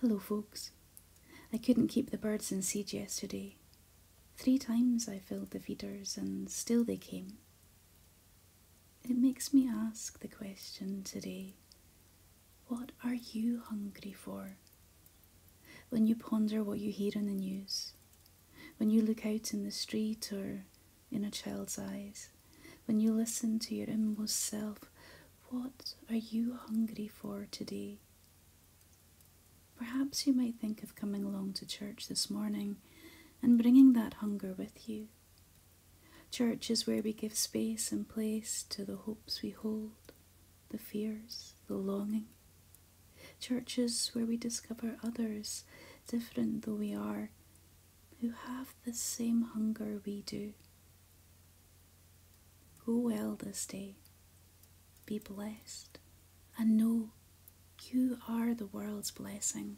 Hello, folks. I couldn't keep the birds in seed yesterday. Three times I filled the feeders, and still they came. It makes me ask the question today what are you hungry for? When you ponder what you hear in the news, when you look out in the street or in a child's eyes, when you listen to your inmost self, what are you hungry for today? Perhaps you might think of coming along to church this morning and bringing that hunger with you. Church is where we give space and place to the hopes we hold, the fears, the longing. Church is where we discover others, different though we are, who have the same hunger we do. Go well this day. Be blessed. And know you are the world's blessing.